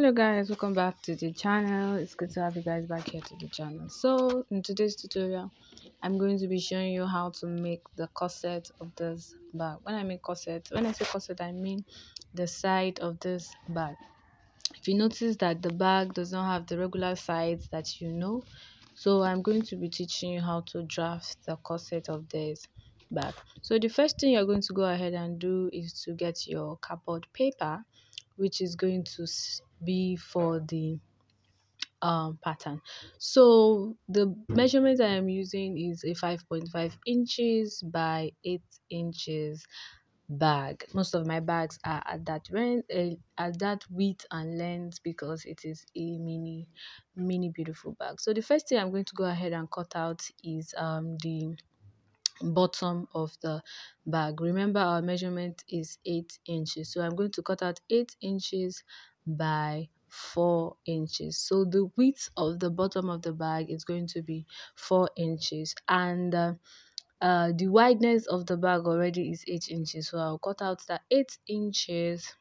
hello guys. Welcome back to the channel. It's good to have you guys back here to the channel. So in today's tutorial i'm going to be showing you how to make the gusset of this bag. When i mean gusset when i say gusset i mean the side of this bag. If you notice that the bag does not have the regular sides that you know so i'm going to be teaching you how to draft the gusset of this bag. So the first thing you're going to go ahead and do is to get your cardboard paper which is going to be for the um, pattern. So the measurement I am using is a 5.5 inches by 8 inches bag. Most of my bags are at that range, uh, at that width and length because it is a mini, mini beautiful bag. So the first thing I'm going to go ahead and cut out is um the bottom of the bag remember our measurement is 8 inches so i'm going to cut out 8 inches by 4 inches. So the width of the bottom of the bag is going to be 4 inches. And uh, uh, the wideness of the bag already is 8 inches. So i'll cut out that 8 inches.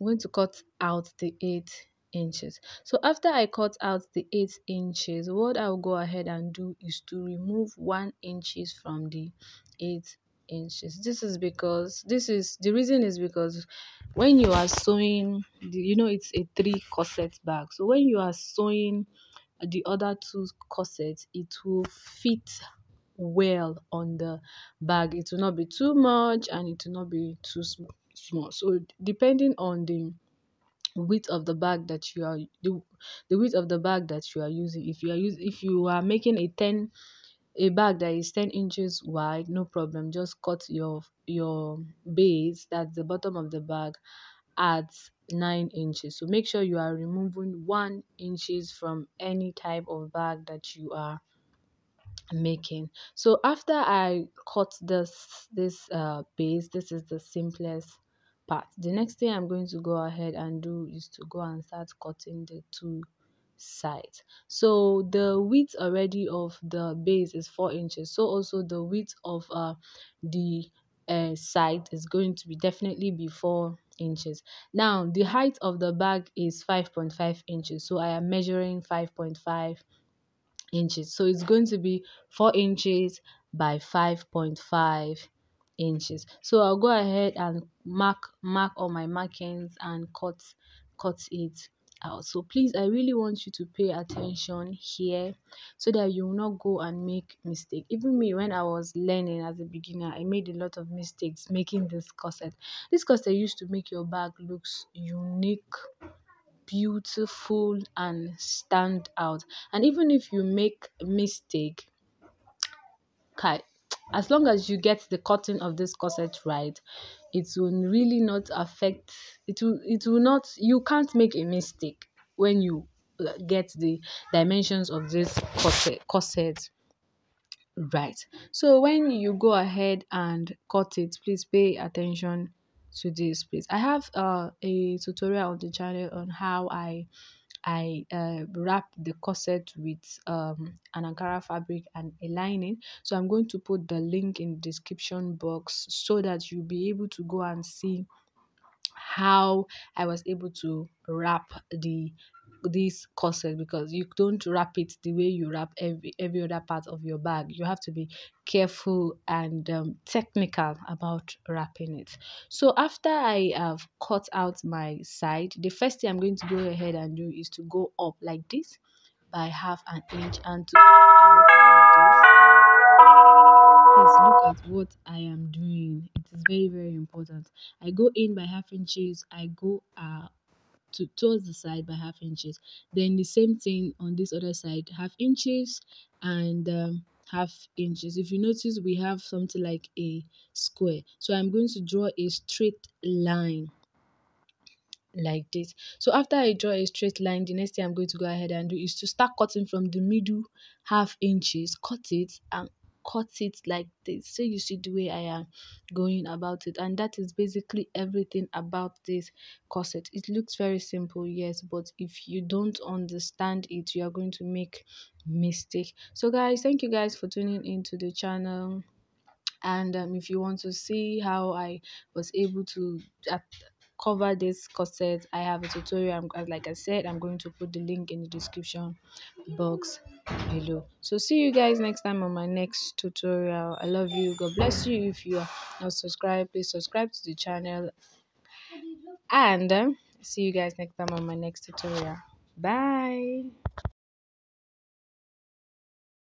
I'm going to cut out the 8 inches. So after i cut out the 8 inches what i'll go ahead and do is to remove 1 inches from the 8 inches. This is because this is the reason is because when you are sewing you know it's a three gusset bag. So when you are sewing the other two gussets it will fit well on the bag. It will not be too much and it will not be too small. So depending on the width of the bag that you are the, the width of the bag that you are using if you are using if you are making a 10 a bag that is 10 inches wide no problem. Just cut your your base that's the bottom of the bag at 9 inches. So make sure you are removing 1 inches from any type of bag that you are making. So after i cut this this uh base this is the simplest part. The next thing i'm going to go ahead and do is to go and start cutting the two sides. So the width already of the base is four inches. So also the width of uh the uh, side is going to be definitely be four inches. Now the height of the bag is 5.5 inches. So i am measuring 5.5 inches. So it's going to be 4 inches by 5.5 inches. So i'll go ahead and mark mark all my markings and cut cut it out. So please i really want you to pay attention here so that you will not go and make mistake. Even me when i was learning as a beginner i made a lot of mistakes making this gusset. This gusset used to make your bag looks unique beautiful and stand out. And even if you make a mistake okay as long as you get the cutting of this gusset right it will really not affect it will it will not you can't make a mistake when you uh, get the dimensions of this gusset gusset right. So when you go ahead and cut it please pay attention to this please. I have uh, a tutorial on the channel on how i I uh, wrap the gusset with um, an Ankara fabric and a lining. So I'm going to put the link in the description box so that you'll be able to go and see how I was able to wrap the this gusset because you don't wrap it the way you wrap every every other part of your bag. You have to be careful and um, technical about wrapping it. So after i have cut out my side the first thing i'm going to go ahead and do is to go up like this by half an inch and to please look at what i am doing. It is very very important. I go in by half inches. I go uh to towards the side by half inches. Then the same thing on this other side half inches and um, half inches. If you notice we have something like a square. So i'm going to draw a straight line like this. So after i draw a straight line the next thing i'm going to go ahead and do is to start cutting from the middle half inches. Cut it and cut it like this. So you see the way i am going about it. And that is basically everything about this gusset. It looks very simple yes but if you don't understand it you are going to make mistake. So guys thank you guys for tuning into the channel. And um, if you want to see how i was able to cover this gusset. I have a tutorial. Like i said i'm going to put the link in the description box below. So see you guys next time on my next tutorial. I love you. God bless you. If you are not subscribed please subscribe to the channel. And um, see you guys next time on my next tutorial. Bye